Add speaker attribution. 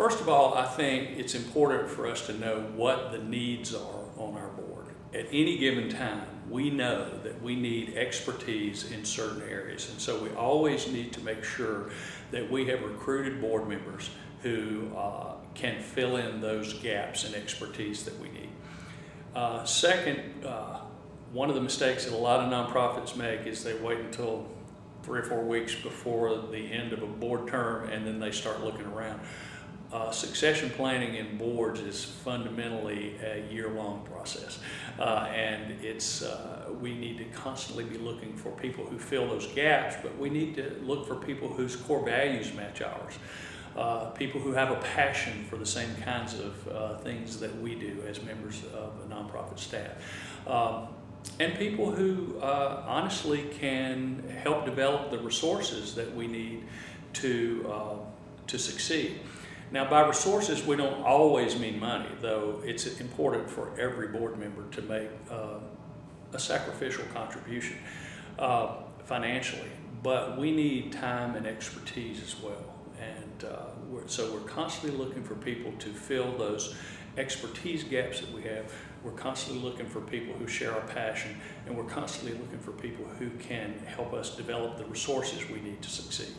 Speaker 1: First of all, I think it's important for us to know what the needs are on our board. At any given time, we know that we need expertise in certain areas. And so we always need to make sure that we have recruited board members who uh, can fill in those gaps in expertise that we need. Uh, second, uh, one of the mistakes that a lot of nonprofits make is they wait until three or four weeks before the end of a board term and then they start looking around. Uh, succession planning in boards is fundamentally a year-long process, uh, and it's uh, we need to constantly be looking for people who fill those gaps. But we need to look for people whose core values match ours, uh, people who have a passion for the same kinds of uh, things that we do as members of a nonprofit staff. Um, and people who uh, honestly can help develop the resources that we need to, to succeed. Now, by resources, we don't always mean money, though it's important for every board member to make uh, a sacrificial contribution uh, financially. But we need time and expertise as well. And uh, we're, so we're constantly looking for people to fill those expertise gaps that we have. We're constantly looking for people who share our passion, and we're constantly looking for people who can help us develop the resources we need to succeed.